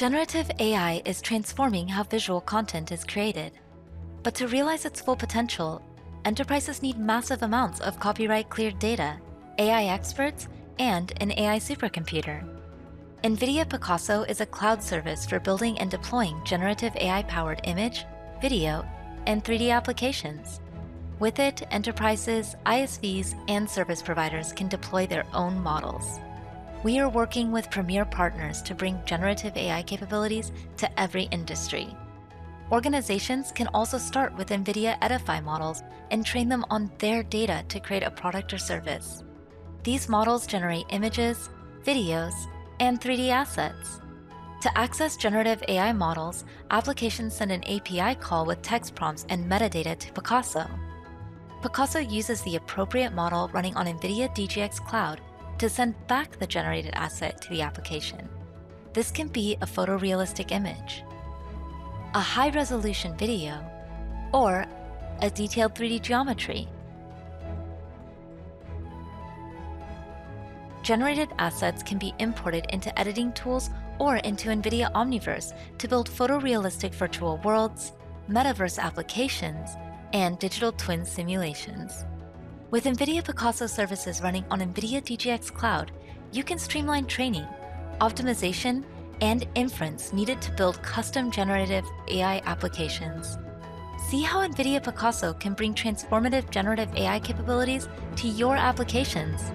Generative AI is transforming how visual content is created. But to realize its full potential, enterprises need massive amounts of copyright cleared data, AI experts, and an AI supercomputer. NVIDIA Picasso is a cloud service for building and deploying generative AI-powered image, video, and 3D applications. With it, enterprises, ISVs, and service providers can deploy their own models. We are working with premier partners to bring generative AI capabilities to every industry. Organizations can also start with NVIDIA Edify models and train them on their data to create a product or service. These models generate images, videos, and 3D assets. To access generative AI models, applications send an API call with text prompts and metadata to Picasso. Picasso uses the appropriate model running on NVIDIA DGX Cloud to send back the generated asset to the application. This can be a photorealistic image, a high-resolution video, or a detailed 3D geometry. Generated assets can be imported into editing tools or into NVIDIA Omniverse to build photorealistic virtual worlds, metaverse applications, and digital twin simulations. With NVIDIA Picasso services running on NVIDIA DGX Cloud, you can streamline training, optimization, and inference needed to build custom generative AI applications. See how NVIDIA Picasso can bring transformative generative AI capabilities to your applications